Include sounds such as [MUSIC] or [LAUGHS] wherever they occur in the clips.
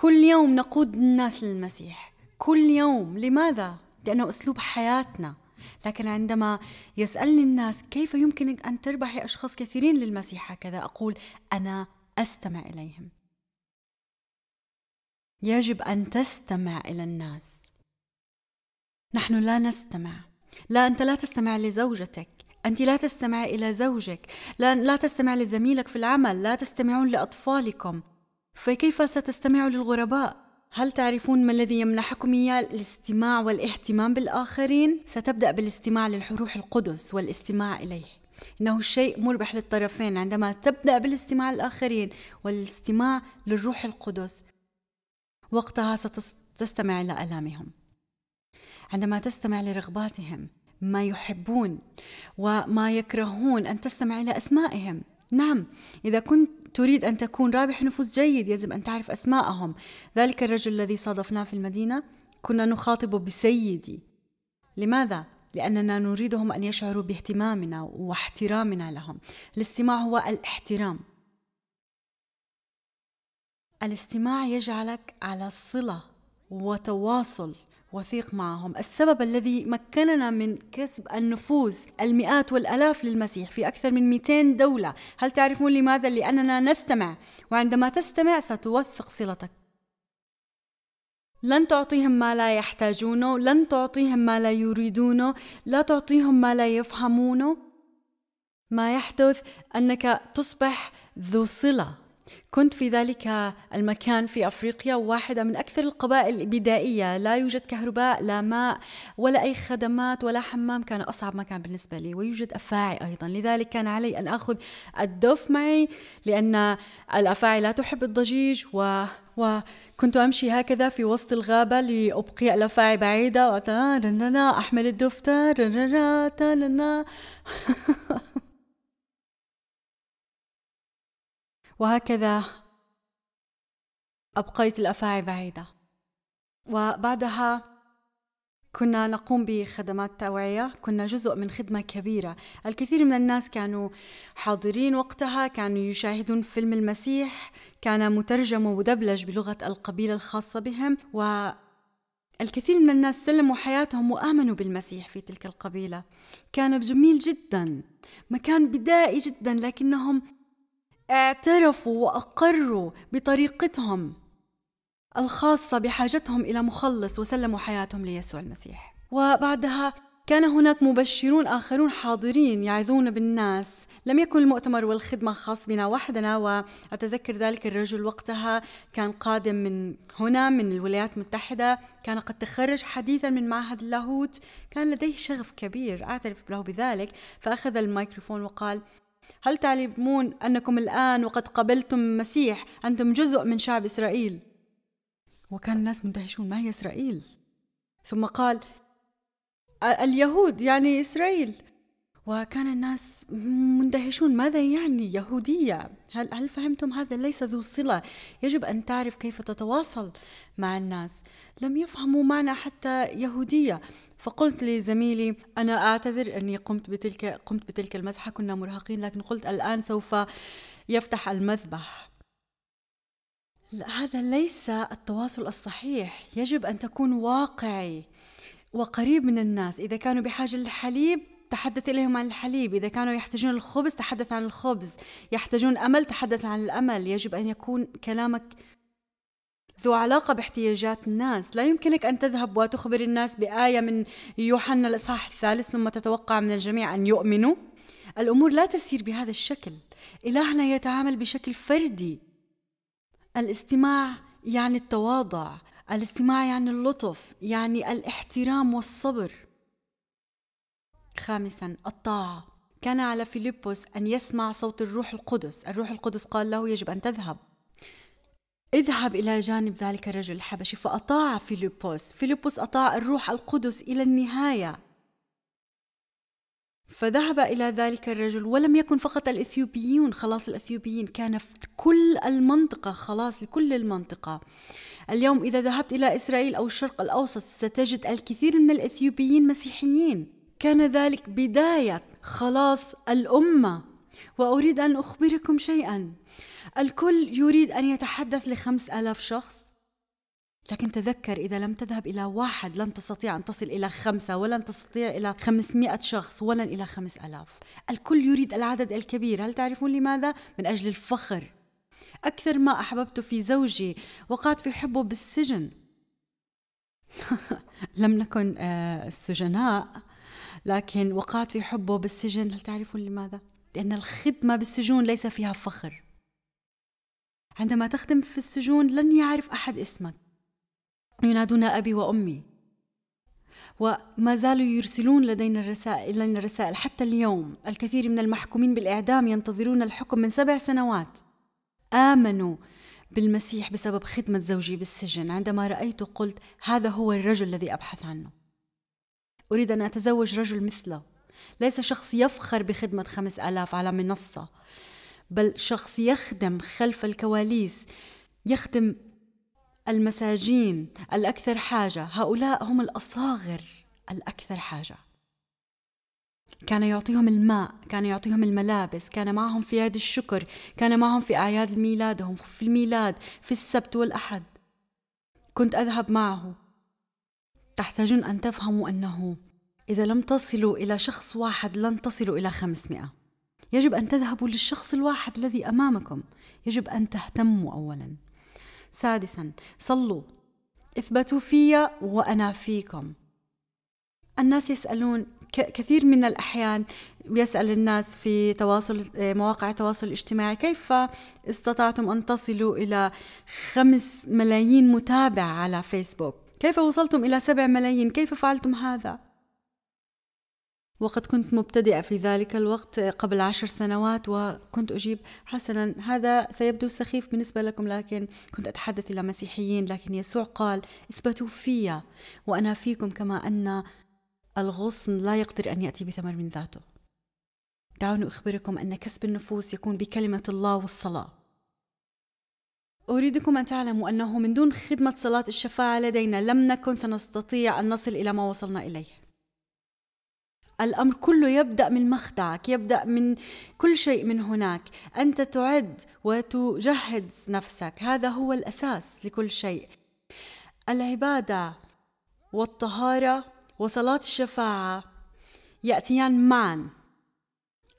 كل يوم نقود الناس للمسيح. كل يوم. لماذا؟ لأنه أسلوب حياتنا. لكن عندما يسألني الناس كيف يمكنك أن تربحي أشخاص كثيرين للمسيح هكذا أقول أنا أستمع إليهم. يجب أن تستمع إلى الناس. نحن لا نستمع. لا أنت لا تستمع لزوجتك. أنت لا تستمع إلى زوجك. لا, لا تستمع لزميلك في العمل. لا تستمعون لأطفالكم. فكيف ستستمعوا للغرباء؟ هل تعرفون ما الذي يمنحكم إياه الاستماع والاهتمام بالآخرين؟ ستبدأ بالاستماع للروح القدس والاستماع إليه. إنه شيء مربح للطرفين عندما تبدأ بالاستماع للآخرين والاستماع للروح القدس. وقتها ستستمع إلى آلامهم. عندما تستمع لرغباتهم ما يحبون وما يكرهون أن تستمع إلى أسمائهم. نعم إذا كنت تريد أن تكون رابح نفوس جيد يجب أن تعرف أسماءهم. ذلك الرجل الذي صادفناه في المدينة. كنا نخاطب بسيدي. لماذا؟ لأننا نريدهم أن يشعروا باهتمامنا واحترامنا لهم. الاستماع هو الاحترام. الاستماع يجعلك على صلة وتواصل. وثيق معهم. السبب الذي مكننا من كسب النفوس المئات والألاف للمسيح في أكثر من 200 دولة. هل تعرفون لماذا؟ لأننا نستمع وعندما تستمع ستوثق صلتك. لن تعطيهم ما لا يحتاجونه لن تعطيهم ما لا يريدونه لا تعطيهم ما لا يفهمونه ما يحدث أنك تصبح ذو صلة. كنت في ذلك المكان في أفريقيا واحدة من أكثر القبائل البدائية. لا يوجد كهرباء لا ماء ولا أي خدمات ولا حمام. كان أصعب مكان بالنسبة لي ويوجد أفاعي أيضا. لذلك كان علي أن آخذ الدف معي لأن الأفاعي لا تحب الضجيج و وكنت أمشي هكذا في وسط الغابة لأبقي الأفاعي بعيدة أحمل الدف [LAUGHS] وهكذا أبقيت الأفاعي بعيدة. وبعدها كنا نقوم بخدمات توعية كنا جزء من خدمة كبيرة. الكثير من الناس كانوا حاضرين وقتها كانوا يشاهدون فيلم المسيح كان مترجم ومدبلج بلغة القبيلة الخاصة بهم. و الكثير من الناس سلموا حياتهم وآمنوا بالمسيح في تلك القبيلة. كان جميل جدا مكان بدائي جدا لكنهم اعترفوا وأقروا بطريقتهم الخاصة بحاجتهم إلى مخلص وسلموا حياتهم ليسوع المسيح. وبعدها كان هناك مبشرون آخرون حاضرين يعظون بالناس. لم يكن المؤتمر والخدمة خاص بنا وحدنا وأتذكر ذلك الرجل وقتها كان قادم من هنا من الولايات المتحدة كان قد تخرج حديثا من معهد اللاهوت كان لديه شغف كبير أعترف له بذلك. فأخذ الميكروفون وقال هل تعلمون أنكم الآن وقد قبلتم المسيح؟ أنتم جزء من شعب إسرائيل. وكان الناس مندهشون ما هي إسرائيل؟ ثم قال اليهود يعني إسرائيل. وكان الناس مندهشون ماذا يعني يهودية؟ هل, هل فهمتم؟ هذا ليس ذو صلة. يجب أن تعرف كيف تتواصل مع الناس. لم يفهموا معنى حتى يهودية. فقلت لزميلي أنا أعتذر أني قمت بتلك قمت بتلك المزحة كنا مرهقين لكن قلت الآن سوف يفتح المذبح. هذا ليس التواصل الصحيح. يجب أن تكون واقعي وقريب من الناس. إذا كانوا بحاجة للحليب تحدث إليهم عن الحليب. إذا كانوا يحتاجون الخبز تحدث عن الخبز. يحتاجون أمل تحدث عن الأمل. يجب أن يكون كلامك ذو علاقة باحتياجات الناس. لا يمكنك أن تذهب وتخبر الناس بآية من يوحنا الإصحاح الثالث ثم تتوقع من الجميع أن يؤمنوا. الأمور لا تسير بهذا الشكل. إلهنا يتعامل بشكل فردي. الاستماع يعني التواضع. الاستماع يعني اللطف يعني الاحترام والصبر. خامسا الطاعة. كان على فيلبس أن يسمع صوت الروح القدس. الروح القدس قال له يجب أن تذهب. اذهب إلى جانب ذلك الرجل الحبشي فأطاع فيلبس فيلبس أطاع الروح القدس إلى النهاية. فذهب إلى ذلك الرجل ولم يكن فقط الإثيوبيون. خلاص الإثيوبيين كان في كل المنطقة. خلاص لكل المنطقة. اليوم إذا ذهبت إلى إسرائيل أو الشرق الأوسط ستجد الكثير من الإثيوبيين مسيحيين. كان ذلك بداية خلاص الأمة. وأريد أن أخبركم شيئا. الكل يريد أن يتحدث لخمس ألاف شخص. لكن تذكر إذا لم تذهب إلى واحد لن تستطيع أن تصل إلى خمسة ولن تستطيع إلى خمسمائة شخص ولن إلى خمس ألاف. الكل يريد العدد الكبير. هل تعرفون لماذا؟ من أجل الفخر. أكثر ما أحببت في زوجي وقعت في حبه بالسجن. [LAUGHS] لم نكن آه، السجناء. لكن وقعت في حبه بالسجن. هل تعرفون لماذا؟ لأن الخدمة بالسجون ليس فيها فخر. عندما تخدم في السجون لن يعرف أحد اسمك. ينادون أبي وأمي. وما زالوا يرسلون لدينا الرسائل لدينا الرسائل. حتى اليوم الكثير من المحكومين بالإعدام ينتظرون الحكم من سبع سنوات. آمنوا بالمسيح بسبب خدمة زوجي بالسجن. عندما رأيته قلت هذا هو الرجل الذي أبحث عنه. أريد أن أتزوج رجل مثله. ليس شخص يفخر بخدمة خمس آلاف على منصة بل شخص يخدم خلف الكواليس يخدم المساجين الأكثر حاجة. هؤلاء هم الأصاغر الأكثر حاجة. كان يعطيهم الماء كان يعطيهم الملابس كان معهم في عيد الشكر كان معهم في أعياد ميلادهم في الميلاد في السبت والأحد. كنت أذهب معه. تحتاجون أن تفهموا أنه إذا لم تصلوا إلى شخص واحد لن تصلوا إلى خمسمائة. يجب أن تذهبوا للشخص الواحد الذي أمامكم. يجب أن تهتموا أولا. سادسا صلوا. اثبتوا في وأنا فيكم. الناس يسألون كثير من الأحيان يسأل الناس في تواصل مواقع التواصل الاجتماعي كيف استطعتم أن تصلوا إلى خمس ملايين متابع على فيسبوك؟ كيف وصلتم إلى سبع ملايين؟ كيف فعلتم هذا؟ وقد كنت مبتدئة في ذلك الوقت قبل عشر سنوات وكنت أجيب حسنا. هذا سيبدو سخيف بالنسبة لكم لكن كنت أتحدث إلى مسيحيين لكن يسوع قال اثبتوا في وأنا فيكم كما أن الغصن لا يقدر أن يأتي بثمر من ذاته. دعوني أخبركم أن كسب النفوس يكون بكلمة الله والصلاة. أريدكم أن تعلموا أنه من دون خدمة صلاة الشفاعة لدينا لم نكن سنستطيع أن نصل إلى ما وصلنا إليه. الأمر كله يبدأ من مخدعك يبدأ من كل شيء من هناك. أنت تعد وتجهز نفسك. هذا هو الأساس لكل شيء. العبادة والطهارة وصلاة الشفاعة يأتيان معا.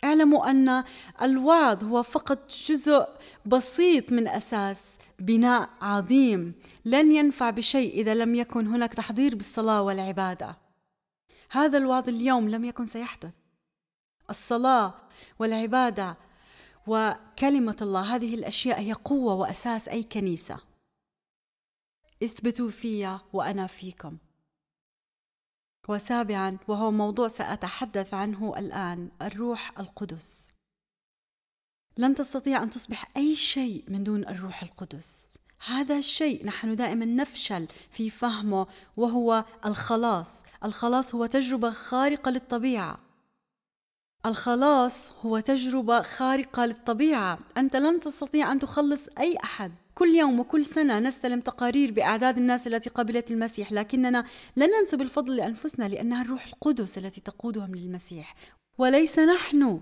اعلموا أن الوعظ هو فقط جزء بسيط من أساس بناء عظيم. لن ينفع بشيء إذا لم يكن هناك تحضير بالصلاة والعبادة. هذا الوعظ اليوم لم يكن سيحدث. الصلاة والعبادة وكلمة الله هذه الأشياء هي قوة وأساس أي كنيسة. اثبتوا في وأنا فيكم. وسابعا وهو موضوع سأتحدث عنه الآن الروح القدس. لن تستطيع أن تصبح أي شيء من دون الروح القدس. هذا الشيء نحن دائما نفشل في فهمه وهو الخلاص. الخلاص هو تجربة خارقة للطبيعة. الخلاص هو تجربة خارقة للطبيعة. أنت لن تستطيع أن تخلص أي أحد. كل يوم وكل سنة نستلم تقارير بأعداد الناس التي قبلت المسيح لكننا لا ننسب الفضل لأنفسنا لأنها الروح القدس التي تقودهم للمسيح. وليس نحن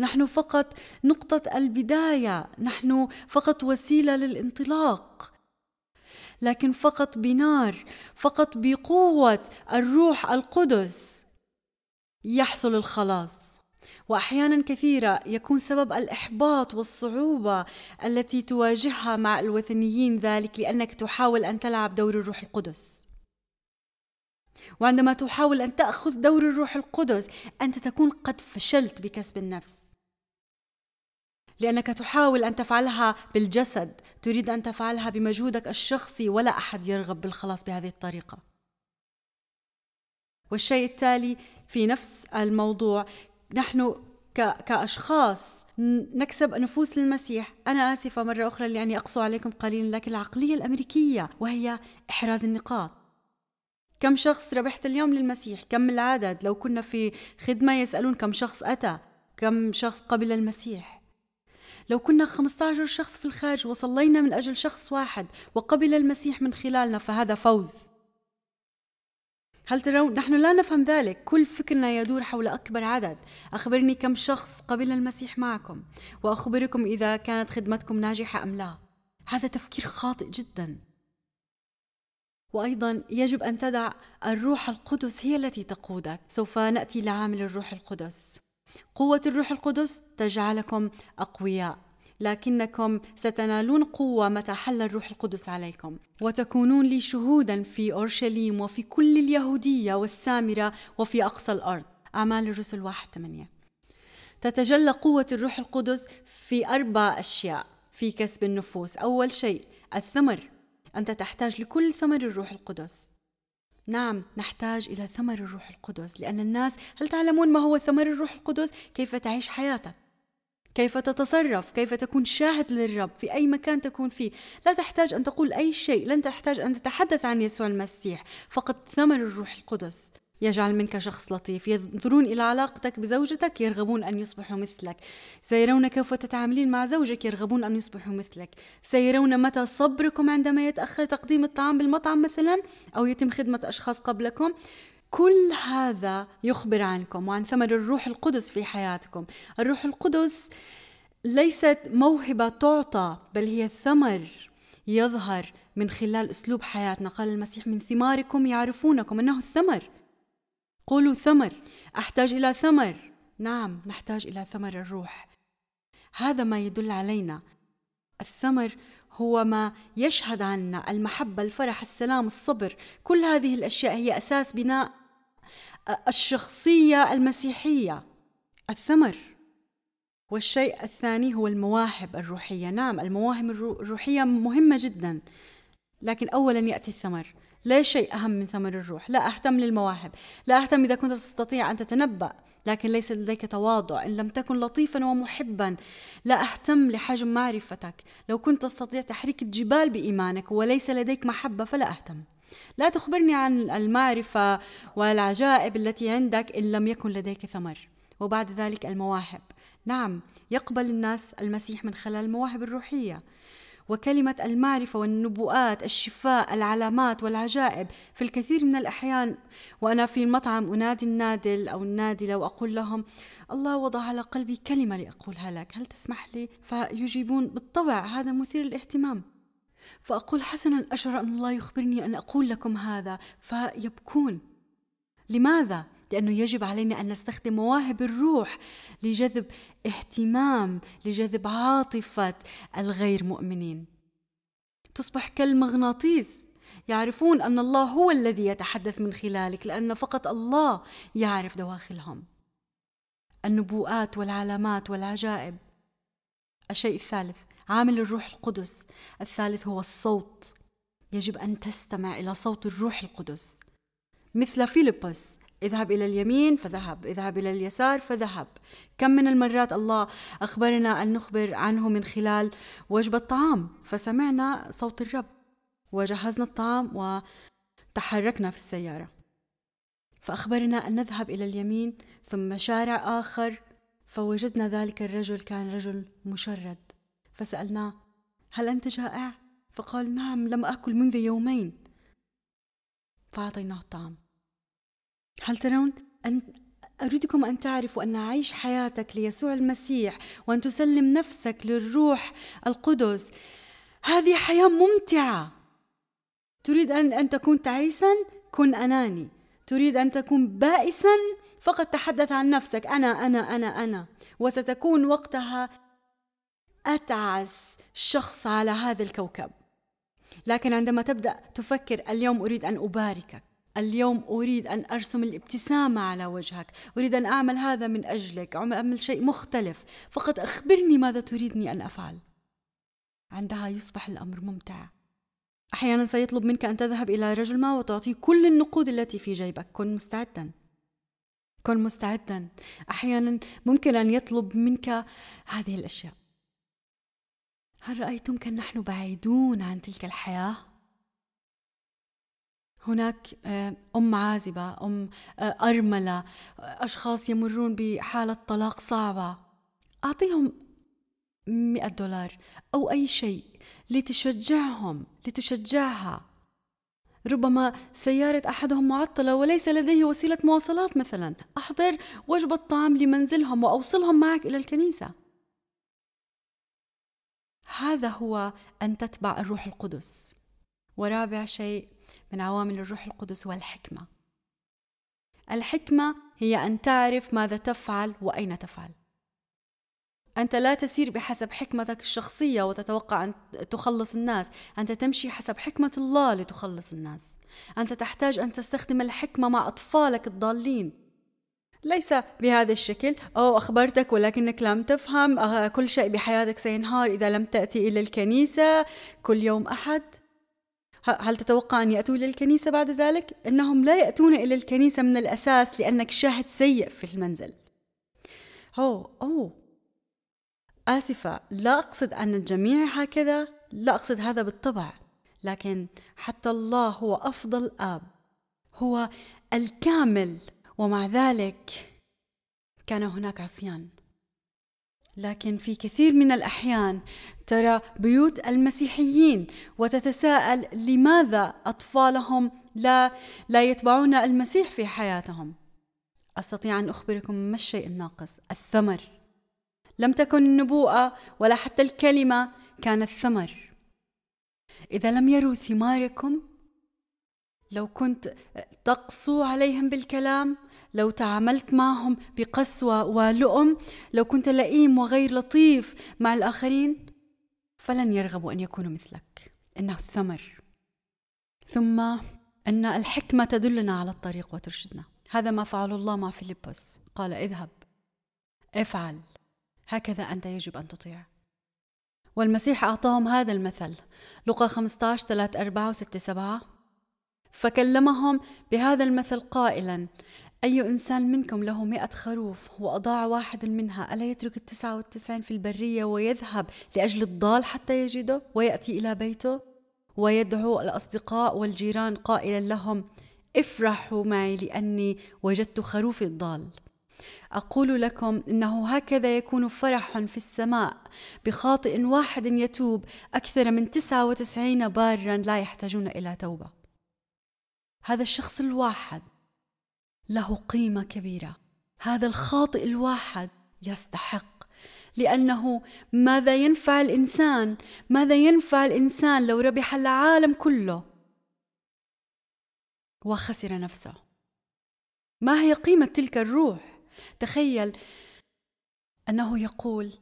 نحن فقط نقطة البداية نحن فقط وسيلة للانطلاق لكن فقط بنار فقط بقوة الروح القدس يحصل الخلاص. وأحيانا كثيرة يكون سبب الإحباط والصعوبة التي تواجهها مع الوثنيين ذلك لأنك تحاول أن تلعب دور الروح القدس. وعندما تحاول أن تأخذ دور الروح القدس أنت تكون قد فشلت بكسب النفس. لأنك تحاول أن تفعلها بالجسد تريد أن تفعلها بمجهودك الشخصي ولا أحد يرغب بالخلاص بهذه الطريقة. والشيء التالي في نفس الموضوع نحن كأشخاص نكسب نفوس للمسيح. أنا آسفة مرة أخرى لأني أقسو عليكم قليلا لكن العقلية الأمريكية وهي إحراز النقاط. كم شخص ربحت اليوم للمسيح؟ كم العدد؟ لو كنا في خدمة يسألون كم شخص أتى؟ كم شخص قبل المسيح؟ لو كنا 15 شخص في الخارج وصلينا من أجل شخص واحد وقبل المسيح من خلالنا فهذا فوز. هل ترون نحن لا نفهم ذلك؟ كل فكرنا يدور حول أكبر عدد. أخبرني كم شخص قبل المسيح معكم وأخبركم إذا كانت خدمتكم ناجحة أم لا. هذا تفكير خاطئ جدا. وأيضا يجب أن تدع الروح القدس هي التي تقودك. سوف نأتي لعامل الروح القدس. قوة الروح القدس تجعلكم أقوياء. لكنكم ستنالون قوة متى حل الروح القدس عليكم. وتكونون لي شهودا في أورشليم وفي كل اليهودية والسامرة وفي أقصى الأرض. أعمال الرسل واحد ثمانية. تتجلى قوة الروح القدس في أربع أشياء. في كسب النفوس أول شيء الثمر. أنت تحتاج لكل ثمر الروح القدس. نعم نحتاج إلى ثمر الروح القدس. لأن الناس هل تعلمون ما هو ثمر الروح القدس؟ كيف تعيش حياتك؟ كيف تتصرف؟ كيف تكون شاهد للرب؟ في أي مكان تكون فيه؟ لا تحتاج أن تقول أي شيء. لن تحتاج أن تتحدث عن يسوع المسيح. فقط ثمر الروح القدس يجعل منك شخص لطيف. ينظرون إلى علاقتك بزوجتك يرغبون أن يصبحوا مثلك. سيرون كيف تتعاملين مع زوجك يرغبون أن يصبحوا مثلك. سيرون متى صبركم عندما يتأخر تقديم الطعام بالمطعم مثلا أو يتم خدمة أشخاص قبلكم. كل هذا يخبر عنكم وعن ثمر الروح القدس في حياتكم. الروح القدس ليست موهبة تعطى بل هي ثمر يظهر من خلال أسلوب حياتنا. قال المسيح من ثماركم يعرفونكم أنه الثمر قولوا ثمر. أحتاج إلى ثمر؟ نعم نحتاج إلى ثمر الروح. هذا ما يدل علينا. الثمر هو ما يشهد عنا المحبة الفرح السلام الصبر. كل هذه الأشياء هي أساس بناء الشخصية المسيحية الثمر. والشيء الثاني هو المواهب الروحية. نعم المواهب الروحية مهمة جدا لكن أولا يأتي الثمر. لا شيء أهم من ثمر الروح. لا أهتم للمواهب. لا أهتم إذا كنت تستطيع أن تتنبأ لكن ليس لديك تواضع. إن لم تكن لطيفا ومحبا لا أهتم لحجم معرفتك. لو كنت تستطيع تحريك الجبال بإيمانك وليس لديك محبة فلا أهتم. لا تخبرني عن المعرفة والعجائب التي عندك إن لم يكن لديك ثمر. وبعد ذلك المواهب. نعم يقبل الناس المسيح من خلال المواهب الروحية. وكلمة المعرفة والنبوءات الشفاء العلامات والعجائب في الكثير من الأحيان. وأنا في المطعم أنادي النادل أو النادلة وأقول لهم الله وضع على قلبي كلمة لأقولها لك. هل تسمح لي؟ فيجيبون بالطبع هذا مثير للاهتمام. فأقول حسنا أشعر أن الله يخبرني أن أقول لكم هذا فيبكون. لماذا؟ لأنه يجب علينا أن نستخدم مواهب الروح لجذب اهتمام لجذب عاطفة الغير مؤمنين. تصبح كالمغناطيس. يعرفون أن الله هو الذي يتحدث من خلالك لأن فقط الله يعرف دواخلهم. النبوءات والعلامات والعجائب. الشيء الثالث. عامل الروح القدس. الثالث هو الصوت. يجب أن تستمع إلى صوت الروح القدس. مثل فيلبس اذهب إلى اليمين فذهب اذهب إلى اليسار فذهب. كم من المرات الله أخبرنا أن نخبر عنه من خلال وجبة طعام فسمعنا صوت الرب وجهزنا الطعام وتحركنا في السيارة. فأخبرنا أن نذهب إلى اليمين ثم شارع آخر فوجدنا ذلك الرجل كان رجل مشرد. فسألناه هل أنت جائع؟ فقال نعم لم أكل منذ يومين. فأعطيناه الطعام. هل ترون أن أريدكم أن تعرفوا أن عيش حياتك ليسوع المسيح وأن تسلم نفسك للروح القدس؟ هذه حياة ممتعة. تريد أن أن تكون تعيسا؟ كن أناني. تريد أن تكون بائسا؟ فقط تحدث عن نفسك. أنا أنا أنا أنا. وستكون وقتها أتعس شخص على هذا الكوكب. لكن عندما تبدأ تفكر اليوم أريد أن أباركك. اليوم أريد أن أرسم الابتسامة على وجهك. أريد أن أعمل هذا من أجلك. أعمل شيء مختلف. فقط أخبرني ماذا تريدني أن أفعل. عندها يصبح الأمر ممتع. أحيانا سيطلب منك أن تذهب إلى رجل ما وتعطيه كل النقود التي في جيبك. كن مستعدا. كن مستعدا. أحيانا ممكن أن يطلب منك هذه الأشياء. هل رأيتم كم نحن بعيدون عن تلك الحياة؟ هناك آه، أم عازبة أم آه، أرملة أشخاص يمرون بحالة طلاق صعبة. أعطيهم مئة دولار أو أي شيء لتشجعهم لتشجعها. ربما سيارة أحدهم معطلة وليس لديه وسيلة مواصلات مثلا. أحضر وجبة طعام لمنزلهم وأوصلهم معك إلى الكنيسة. هذا هو أن تتبع الروح القدس. ورابع شيء من عوامل الروح القدس والحكمة الحكمة هي أن تعرف ماذا تفعل وأين تفعل. أنت لا تسير بحسب حكمتك الشخصية وتتوقع أن تخلص الناس. أنت تمشي حسب حكمة الله لتخلص الناس. أنت تحتاج أن تستخدم الحكمة مع أطفالك الضالين. ليس بهذا الشكل. أو أخبرتك ولكنك لم تفهم آه، كل شيء بحياتك سينهار إذا لم تأتي إلى الكنيسة كل يوم أحد؟ هل تتوقع أن يأتوا إلى الكنيسة بعد ذلك؟ إنهم لا يأتون إلى الكنيسة من الأساس لأنك شاهد سيء في المنزل. أوه أوه. آسفة لا أقصد أن الجميع هكذا لا أقصد هذا بالطبع لكن حتى الله هو أفضل آب هو الكامل. ومع ذلك كان هناك عصيان. لكن في كثير من الأحيان ترى بيوت المسيحيين وتتساءل لماذا أطفالهم لا لا يتبعون المسيح في حياتهم. أستطيع أن أخبركم ما الشيء الناقص الثمر. لم تكن النبوءة ولا حتى الكلمة كان الثمر. إذا لم يروا ثماركم لو كنت تقسو عليهم بالكلام لو تعاملت معهم بقسوة ولؤم لو كنت لئيم وغير لطيف مع الآخرين فلن يرغبوا أن يكونوا مثلك. إنه الثمر. ثم أن الحكمة تدلنا على الطريق وترشدنا. هذا ما فعل الله مع فيلبس. قال اذهب. افعل. هكذا أنت يجب أن تطيع. والمسيح أعطاهم هذا المثل. لقى 15 3 4 و 6 7 فكلمهم بهذا المثل قائلا أي إنسان منكم له مئة خروف وأضاع واحد منها ألا يترك التسعة والتسعين في البرية ويذهب لأجل الضال حتى يجده؟ ويأتي إلى بيته؟ ويدعو الأصدقاء والجيران قائلا لهم افرحوا معي لأني وجدت خروفي الضال. أقول لكم إنه هكذا يكون فرح في السماء بخاطئ واحد يتوب أكثر من تسعة وتسعين بارا لا يحتاجون إلى توبة. هذا الشخص الواحد له قيمة كبيرة. هذا الخاطئ الواحد يستحق لأنه ماذا ينفع الإنسان ماذا ينفع الإنسان لو ربح العالم كله وخسر نفسه؟ ما هي قيمة تلك الروح؟ تخيل أنه يقول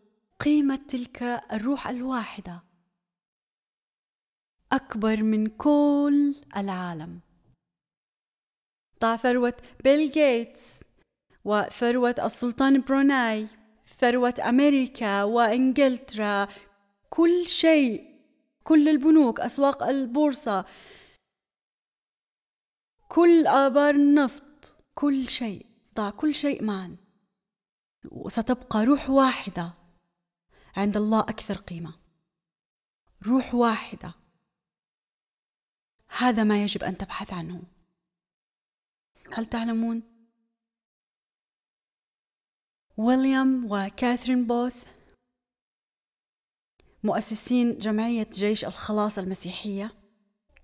قيمة تلك الروح الواحدة أكبر من كل العالم. ضع ثروة بيل جيتس وثروة السلطان بروناي ثروة أمريكا وإنجلترا كل شيء كل البنوك أسواق البورصة كل آبار النفط كل شيء ضع كل شيء معا. وستبقى روح واحدة عند الله أكثر قيمة. روح واحدة. هذا ما يجب أن تبحث عنه. هل تعلمون؟ ويليام وكاثرين بوث مؤسسين جمعية جيش الخلاص المسيحية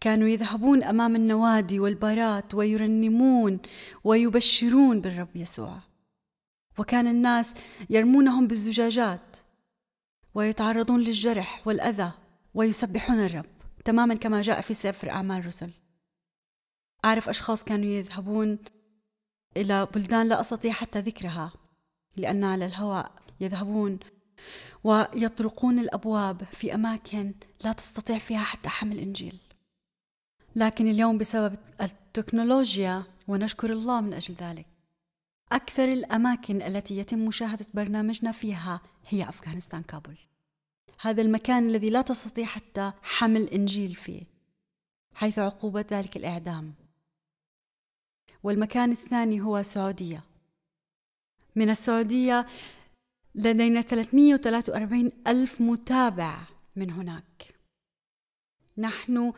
كانوا يذهبون أمام النوادي والبارات ويرنمون ويبشرون بالرب يسوع. وكان الناس يرمونهم بالزجاجات ويتعرضون للجرح والأذى ويسبحون الرب تماما كما جاء في سفر أعمال الرسل. أعرف أشخاص كانوا يذهبون إلى بلدان لا أستطيع حتى ذكرها لأن على الهواء يذهبون ويطرقون الأبواب في أماكن لا تستطيع فيها حتى حمل إنجيل. لكن اليوم بسبب التكنولوجيا ونشكر الله من أجل ذلك أكثر الأماكن التي يتم مشاهدة برنامجنا فيها هي أفغانستان كابول. هذا المكان الذي لا تستطيع حتى حمل إنجيل فيه حيث عقوبة ذلك الإعدام. والمكان الثاني هو السعودية من السعودية لدينا 343 ألف متابع من هناك. نحن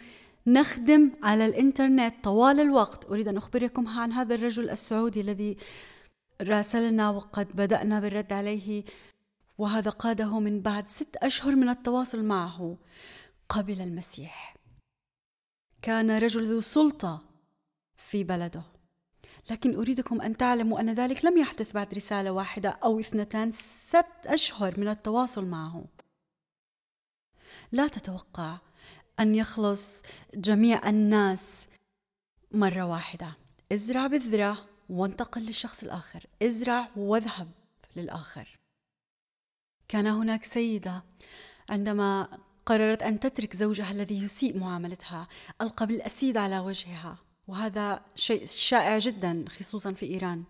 نخدم على الإنترنت طوال الوقت. أريد أن أخبركم عن هذا الرجل السعودي الذي راسلنا وقد بدأنا بالرد عليه وهذا قاده من بعد ست أشهر من التواصل معه قبل المسيح. كان رجل ذو سلطة في بلده. لكن أريدكم أن تعلموا أن ذلك لم يحدث بعد رسالة واحدة أو اثنتان ست أشهر من التواصل معه. لا تتوقع أن يخلص جميع الناس مرة واحدة. ازرع بذرة وانتقل للشخص الآخر. ازرع واذهب للآخر. كان هناك سيدة عندما قررت أن تترك زوجها الذي يسيء معاملتها ألقى بالأسيد على وجهها. وهذا شيء شائع جدا خصوصا في إيران.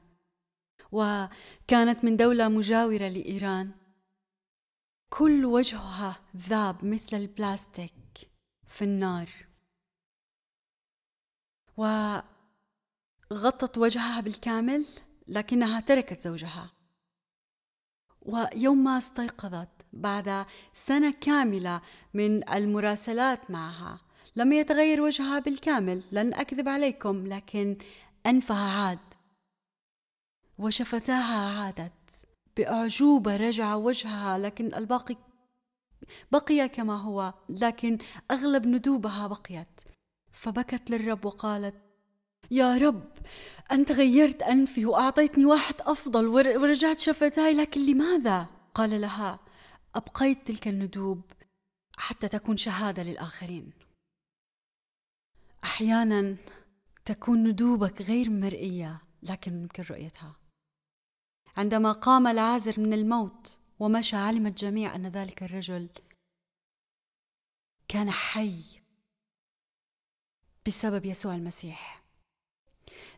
وكانت من دولة مجاورة لإيران. كل وجهها ذاب مثل البلاستيك في النار. وغطت وجهها بالكامل لكنها تركت زوجها. ويوم ما استيقظت بعد سنة كاملة من المراسلات معها لم يتغير وجهها بالكامل لن أكذب عليكم لكن أنفها عاد. وشفتاها عادت. بأعجوبة رجع وجهها لكن الباقي بقي كما هو لكن أغلب ندوبها بقيت. فبكت للرب وقالت يا رب أنت غيرت أنفي وأعطيتني واحد أفضل ورجعت شفتاي لكن لماذا؟ قال لها أبقيت تلك الندوب حتى تكون شهادة للآخرين. أحيانا تكون ندوبك غير مرئية لكن يمكن رؤيتها. عندما قام العازر من الموت ومشى علم الجميع أن ذلك الرجل كان حي بسبب يسوع المسيح.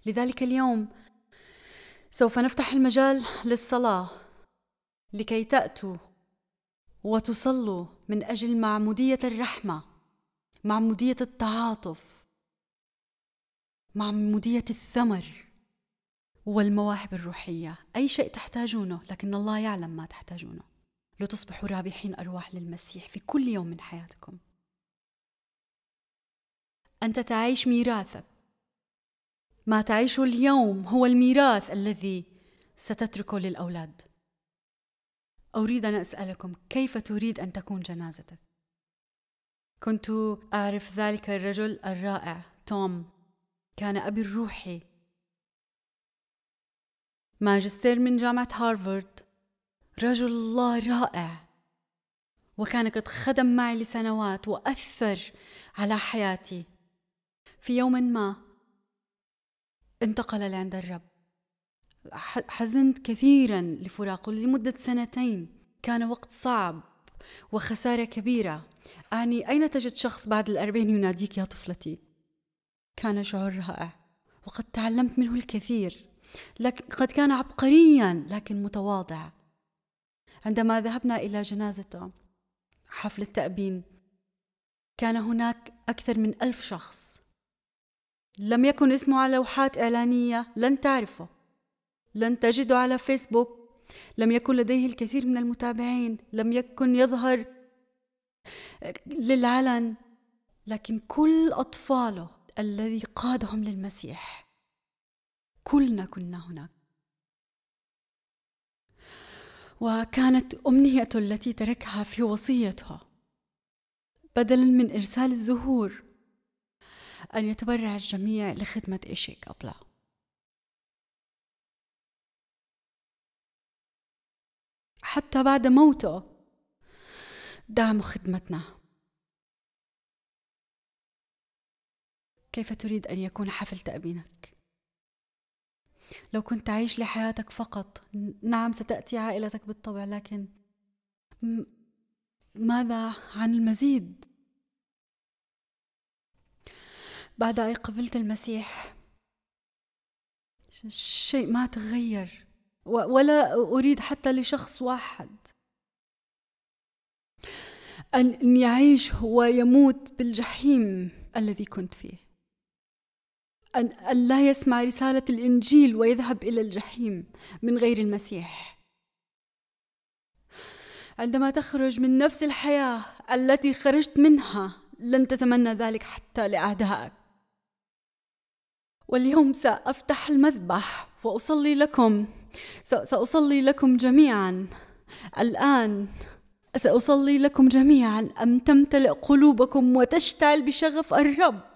لذلك اليوم سوف نفتح المجال للصلاة لكي تأتوا وتصلوا من أجل معمودية الرحمة معمودية التعاطف. معمودية الثمر والمواهب الروحية. أي شيء تحتاجونه لكن الله يعلم ما تحتاجونه. لتصبحوا رابحين أرواح للمسيح في كل يوم من حياتكم. أنت تعيش ميراثك. ما تعيشه اليوم هو الميراث الذي ستتركه للأولاد. أريد أن أسألكم كيف تريد أن تكون جنازتك؟ كنت أعرف ذلك الرجل الرائع توم. كان أبي الروحي. ماجستير من جامعة هارفارد. رجل الله رائع. وكان قد خدم معي لسنوات وأثر على حياتي. في يوم ما انتقل لعند الرب. حزنت كثيرا لفراقه لمدة سنتين. كان وقت صعب وخسارة كبيرة. أعني أين تجد شخص بعد الأربعين يناديك يا طفلتي؟ كان شعور رائع وقد تعلمت منه الكثير لكن قد كان عبقريا لكن متواضع. عندما ذهبنا إلى جنازته حفل التأبين كان هناك أكثر من ألف شخص. لم يكن اسمه على لوحات إعلانية لن تعرفه. لن تجده على فيسبوك. لم يكن لديه الكثير من المتابعين. لم يكن يظهر للعلن. لكن كل أطفاله الذي قادهم للمسيح. كلنا كنا هناك. وكانت أمنيته التي تركها في وصيته بدلا من إرسال الزهور أن يتبرع الجميع لخدمة إيشي قبله حتى بعد موته دعموا خدمتنا. كيف تريد أن يكون حفل تأبينك لو كنت تعيش لحياتك فقط نعم ستأتي عائلتك بالطبع لكن ماذا عن المزيد؟ بعد أن قبلت المسيح شيء ما تغير ولا أريد حتى لشخص واحد أن يعيش ويموت بالجحيم الذي كنت فيه. أن لا يسمع رسالة الإنجيل ويذهب إلى الجحيم من غير المسيح. عندما تخرج من نفس الحياة التي خرجت منها لن تتمنى ذلك حتى لأعدائك. واليوم سأفتح المذبح وأصلي لكم سأصلي لكم جميعا. الآن سأصلي لكم جميعا. أن تمتلئ قلوبكم وتشتعل بشغف الرب؟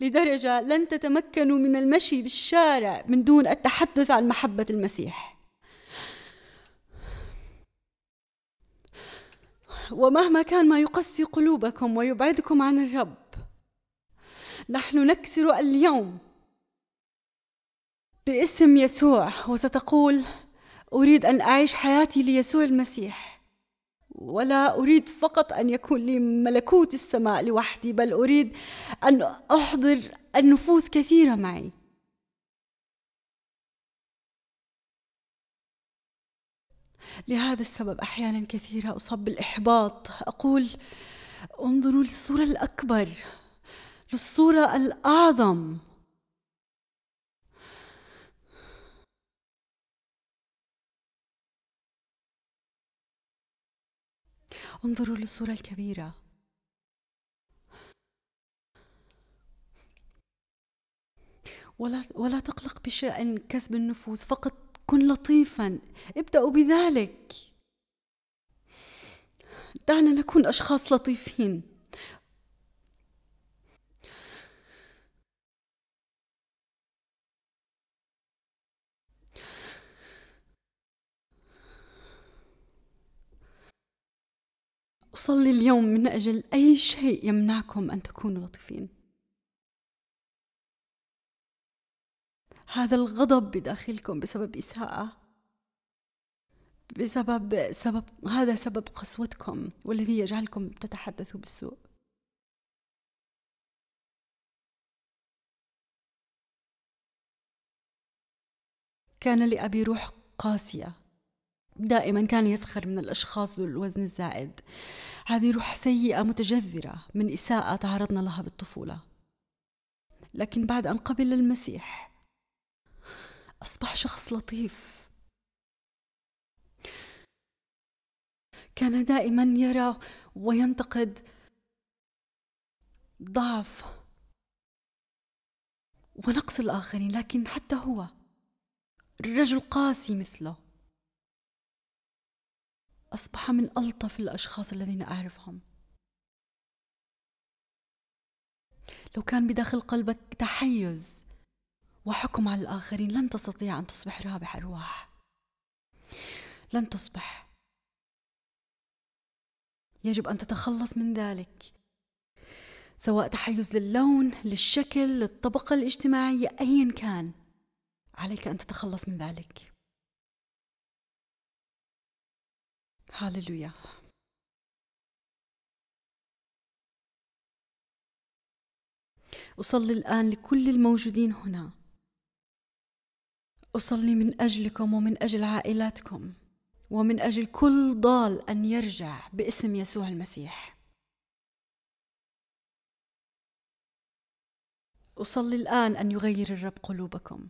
لدرجة لن تتمكنوا من المشي بالشارع من دون التحدث عن محبة المسيح. ومهما كان ما يقسي قلوبكم ويبعدكم عن الرب نحن نكسر اليوم باسم يسوع وستقول أريد أن أعيش حياتي ليسوع المسيح. ولا أريد فقط أن يكون لي ملكوت السماء لوحدي بل أريد أن أحضر النفوس كثيرة معي. لهذا السبب أحيانا كثيرة أصاب بالإحباط. أقول انظروا للصورة الأكبر للصورة الأعظم. انظروا للصورة الكبيرة. ولا ولا تقلق بشأن كسب النفوس فقط كن لطيفا. ابدأوا بذلك. دعنا نكون أشخاص لطيفين. أصلي اليوم من أجل أي شيء يمنعكم أن تكونوا لطيفين. هذا الغضب بداخلكم بسبب إساءة. بسبب سبب هذا سبب قسوتكم والذي يجعلكم تتحدثوا بالسوء. كان لأبي روح قاسية. دائما كان يسخر من الأشخاص ذو الوزن الزائد. هذه روح سيئة متجذرة من إساءة تعرضنا لها بالطفولة. لكن بعد أن قبل المسيح أصبح شخص لطيف. كان دائما يرى وينتقد ضعف ونقص الآخرين لكن حتى هو رجل قاسي مثله. أصبح من ألطف الأشخاص الذين أعرفهم. لو كان بداخل قلبك تحيز وحكم على الآخرين لن تستطيع أن تصبح رابح أرواح. لن تصبح. يجب أن تتخلص من ذلك. سواء تحيز للون للشكل للطبقة الاجتماعية أيا كان عليك أن تتخلص من ذلك. هاللويا أصلي الآن لكل الموجودين هنا. أصلي من أجلكم ومن أجل عائلاتكم ومن أجل كل ضال أن يرجع باسم يسوع المسيح. أصلي الآن أن يغير الرب قلوبكم.